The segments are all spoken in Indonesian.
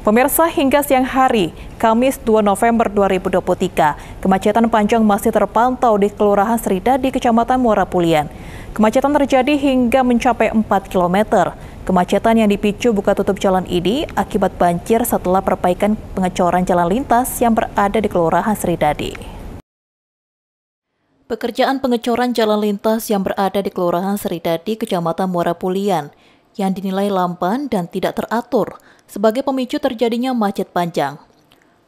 Pemirsa hingga siang hari, Kamis 2 November 2023, kemacetan panjang masih terpantau di Kelurahan Sridadi, Kecamatan Muara Pulian. Kemacetan terjadi hingga mencapai 4 km. Kemacetan yang dipicu buka tutup jalan ini akibat banjir setelah perbaikan pengecoran jalan lintas yang berada di Kelurahan Sridadi. Pekerjaan pengecoran jalan lintas yang berada di Kelurahan Sridadi, Kecamatan Muara Pulian, yang dinilai lamban dan tidak teratur sebagai pemicu terjadinya macet panjang.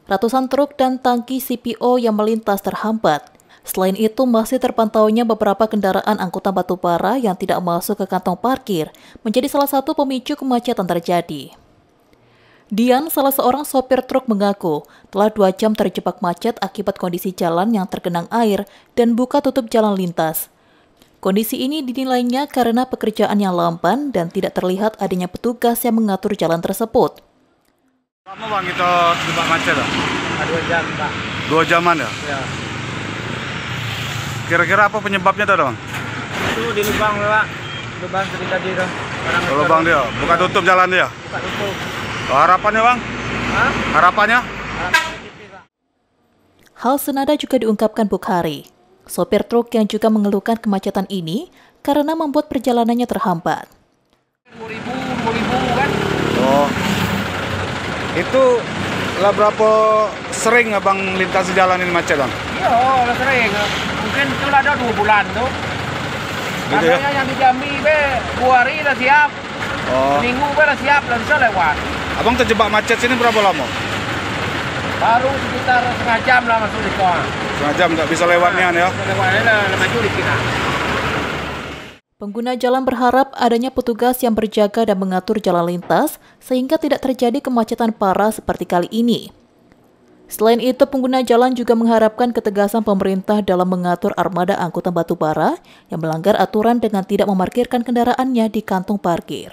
Ratusan truk dan tangki CPO yang melintas terhambat. Selain itu, masih terpantaunya beberapa kendaraan angkutan batubara yang tidak masuk ke kantong parkir menjadi salah satu pemicu kemacetan terjadi. Dian, salah seorang sopir truk mengaku telah dua jam terjebak macet akibat kondisi jalan yang tergenang air dan buka tutup jalan lintas. Kondisi ini dinilainya karena pekerjaan yang lamban dan tidak terlihat adanya petugas yang mengatur jalan tersebut. Lama bang kita terjebak macet ya? Dua jam pak. Dua jaman ya? Ya. Kira-kira apa penyebabnya tuh bang? Itu di lubang pak. Lubang cerita di itu. Barang Kalau bang dia, buka tutup jalan dia. Buka tutup. Oh, harapannya bang? Hah? Harapannya? Harapannya tipis pak. Hal senada juga diungkapkan Bukhari. Sopir truk yang juga mengeluhkan kemacetan ini karena membuat perjalanannya terhambat. ribu, ribu kan. Oh. Itu lah berapa sering abang lintas jalan ini macet bang? Iya, udah sering. Mungkin itu lah ada dua bulan tuh. Gitu ya? Yang di Jambi be dua hari udah siap. Oh. Minggu be udah siap, bisa lewat. Abang terjebak macet sini berapa lama? Baru sekitar setengah jam lah masuk di. Setengah jam nggak bisa lewat nian ya? Bisa lewat lah, lah maju di kita. Pengguna jalan berharap adanya petugas yang berjaga dan mengatur jalan lintas sehingga tidak terjadi kemacetan parah seperti kali ini. Selain itu, pengguna jalan juga mengharapkan ketegasan pemerintah dalam mengatur armada angkutan batubara yang melanggar aturan dengan tidak memarkirkan kendaraannya di kantong parkir.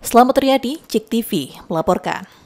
Selamat Riyadi, Cik TV, melaporkan.